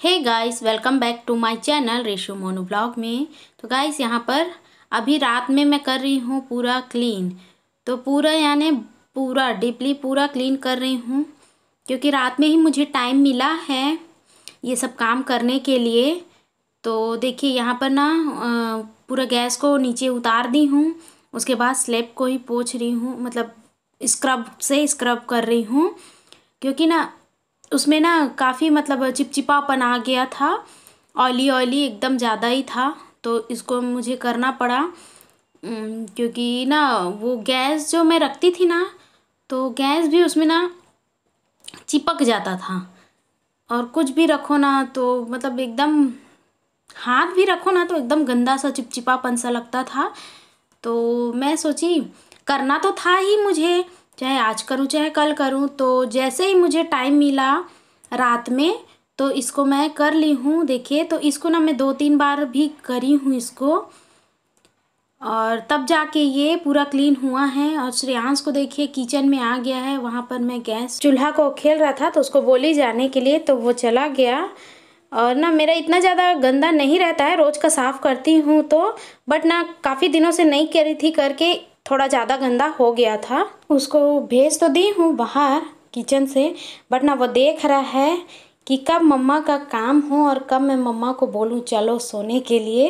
Hey guys welcome back to my channel ratio मोनो blog में। तो गाइस यहाँ पर अभी रात में मैं कर रही हूँ पूरा क्लीन तो पूरा यानी पूरा डीपली पूरा क्लीन कर रही हूँ। क्योंकि रात में ही मुझे टाइम मिला है ये सब काम करने के लिए। तो देखिए, यहाँ पर ना पूरा गैस को नीचे उतार दी हूँ। उसके बाद स्लेब को ही पोछ रही हूँ। मतलब स्क्रब से स्क्रब कर रही हूँ। क्योंकि ना उसमें ना काफ़ी मतलब चिपचिपापन आ गया था, ऑयली ऑयली एकदम ज़्यादा ही था तो इसको मुझे करना पड़ा। क्योंकि ना वो गैस जो मैं रखती थी ना तो गैस भी उसमें ना चिपक जाता था। और कुछ भी रखो ना तो मतलब एकदम, हाथ भी रखो ना तो एकदम गंदा सा चिपचिपापन सा लगता था। तो मैं सोची, करना तो था ही मुझे चाहे आज करूँ, चाहे कल करूँ तो जैसे ही मुझे टाइम मिला रात में तो इसको मैं कर ली हूँ। देखिए तो इसको ना मैं दो तीन बार भी करी हूँ इसको। और तब जाके ये पूरा क्लीन हुआ है। और श्रेयांश को देखिए किचन में आ गया है। वहाँ पर मैं गैस चूल्हा को खेल रहा था तो उसको बोली जाने के लिए तो वो चला गया। और ना मेरा इतना ज़्यादा गंदा नहीं रहता है, रोज़ का साफ़ करती हूँ तो। बट ना काफ़ी दिनों से नहीं करी थी करके थोड़ा ज़्यादा गंदा हो गया था। उसको भेज तो दी हूँ बाहर किचन से बट ना वो देख रहा है कि कब मम्मा का काम हो और कब मैं मम्मा को बोलूँ, चलो सोने के लिए।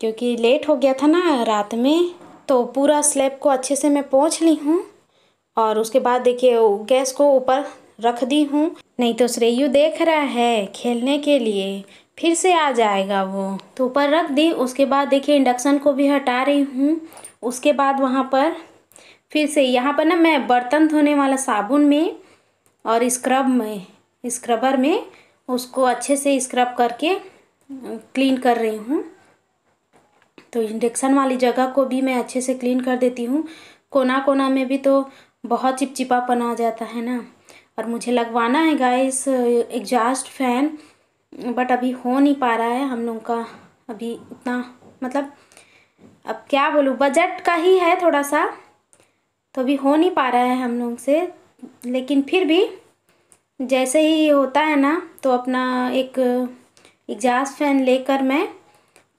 क्योंकि लेट हो गया था ना रात में तो पूरा स्लेब को अच्छे से मैं पोंछ ली हूँ। और उसके बाद देखिए गैस को ऊपर रख दी हूँ। नहीं तो श्रेयू देख रहा है खेलने के लिए, फिर से आ जाएगा वो। तो ऊपर रख दी, उसके बाद देखिए इंडक्शन को भी हटा रही हूँ। उसके बाद वहाँ पर फिर से यहाँ पर ना मैं बर्तन धोने वाला साबुन में और स्क्रब में, स्क्रबर में उसको अच्छे से स्क्रब करके क्लीन कर रही हूँ। तो इंडक्शन वाली जगह को भी मैं अच्छे से क्लीन कर देती हूँ। कोना कोना में भी तो बहुत चिपचिपापन आ जाता है ना। और मुझे लगवाना है गाइस एग्जास्ट फ़ैन बट अभी हो नहीं पा रहा है। हम लोग का अभी उतना मतलब क्या बोलूँ? बजट का ही है थोड़ा सा तो अभी हो नहीं पा रहा है हम लोग से। लेकिन फिर भी जैसे ही होता है ना तो अपना एक एग्जास्ट फ़ैन लेकर मैं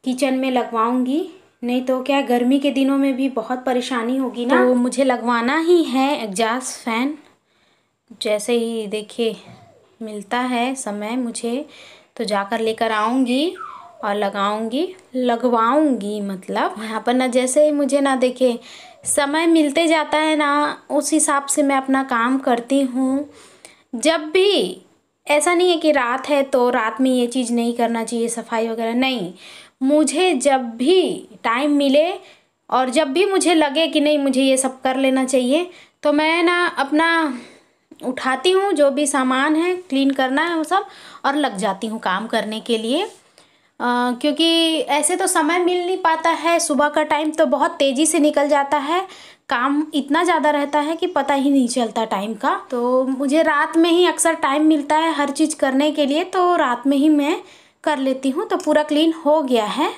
किचन में लगवाऊँगी। नहीं तो क्या गर्मी के दिनों में भी बहुत परेशानी होगी ना? तो मुझे लगवाना ही है एग्जास्ट फ़ैन। जैसे ही देखिए, मिलता है समय मुझे तो जाकर लेकर आऊँगी। और लगाऊँगी, लगवाऊँगी मतलब। यहाँ पर ना जैसे ही मुझे ना देखे, समय मिलते जाता है ना, उस हिसाब से मैं अपना काम करती हूँ। जब भी, ऐसा नहीं है कि रात है तो रात में ये चीज़ नहीं करना चाहिए, सफ़ाई वगैरह नहीं। मुझे जब भी टाइम मिले और जब भी मुझे लगे कि नहीं मुझे ये सब कर लेना चाहिए तो मैं ना अपना उठाती हूँ जो भी सामान है क्लीन करना है वो सब, और लग जाती हूँ काम करने के लिए। क्योंकि ऐसे तो समय मिल नहीं पाता है, सुबह का टाइम तो बहुत तेज़ी से निकल जाता है, काम इतना ज़्यादा रहता है कि पता ही नहीं चलता टाइम का। तो मुझे रात में ही अक्सर टाइम मिलता है हर चीज़ करने के लिए तो रात में ही मैं कर लेती हूँ तो पूरा क्लीन हो गया है।